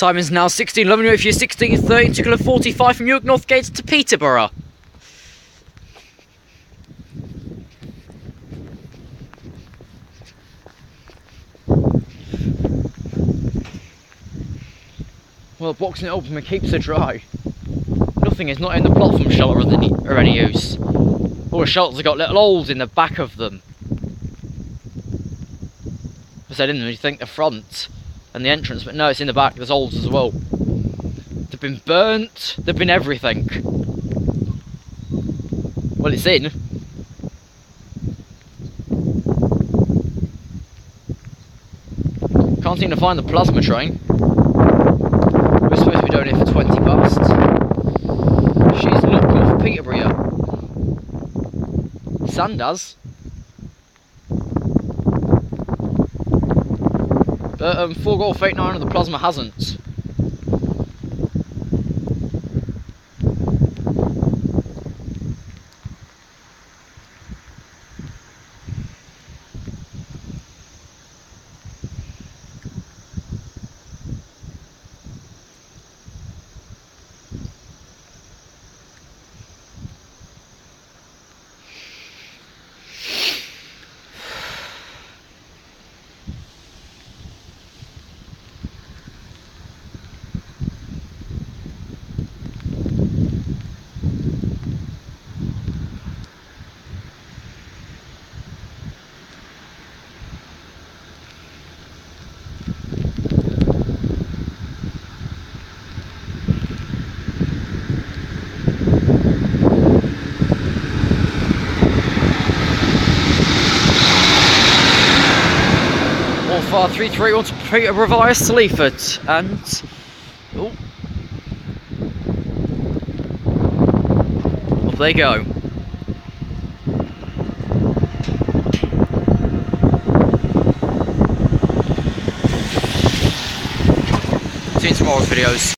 Time is now 1611 with your 1630 to 45 from York Northgate to Peterborough. Well, boxing it open keeps it dry. Nothing is not in the platform shelter of any, or any use. All the shelters have got little holes in the back of them. I said in them, you think the front and the entrance, but no, it's in the back, there's holes as well. They've been burnt, they've been everything. Well, it's in. Can't seem to find the plasma train. We're supposed to be doing it for 20 past. She's looking for Peterborough. Sun But um, 4 Golf 8 9 and the plasma hasn't. All far 331 to Peterborough via Sleaford and oh. Off they go. See you tomorrow's videos.